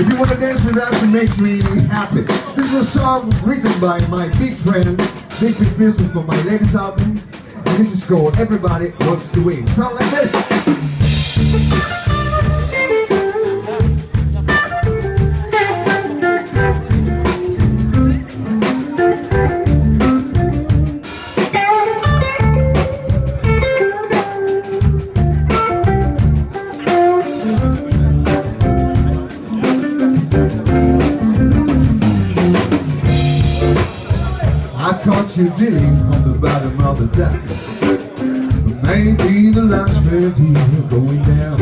If you want to dance with us, it makes me happy. This is a song written by my big friend, Big Wilson from my latest album. And this is called Everybody Wants to Win. Sound like this. Caught you digging on the bottom of the deck. Maybe the last fifty going down.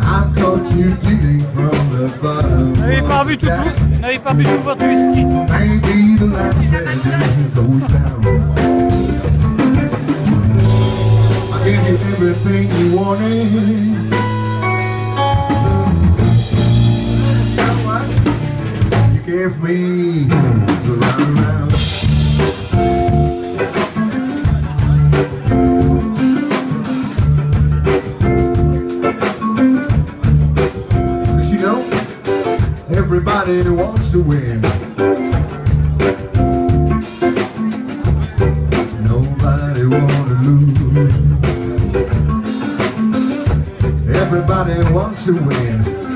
I caught you digging from the bottom N'avez pas of bu the tout deck. n'avez pas bu tout votre whisky. Maybe the last fifty going down. I gave you everything you wanted. Gave me the round. Cause you know, everybody wants to win. Nobody wanna lose. Everybody wants to win.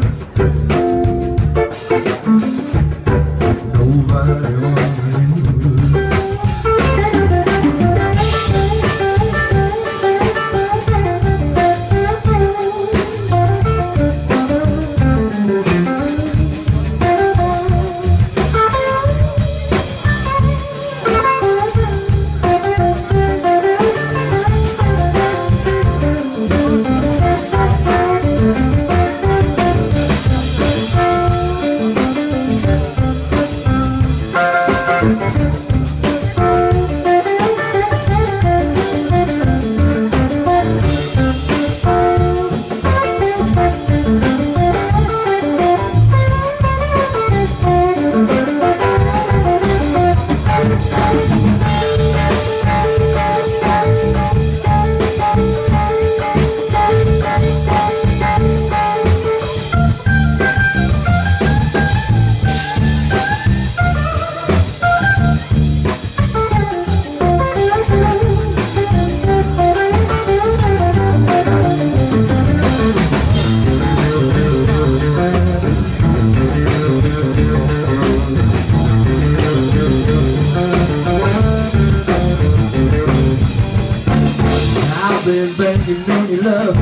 Been banking on your love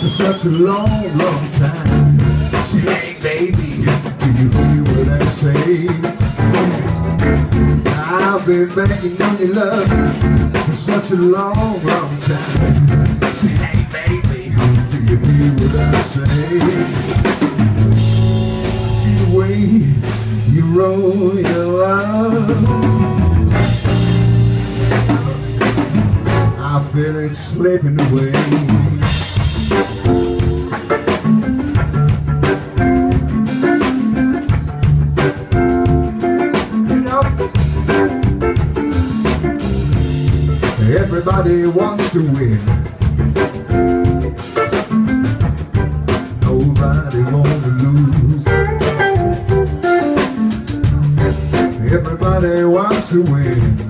for such a long, long time. Say, hey baby, do you hear what I say? I've been banking on your love for such a long, long time. Say, hey baby, do you hear what I say? I see the way you roll your eyes. Feel it slipping away. You know, everybody wants to win. Nobody wanna lose. Everybody wants to win.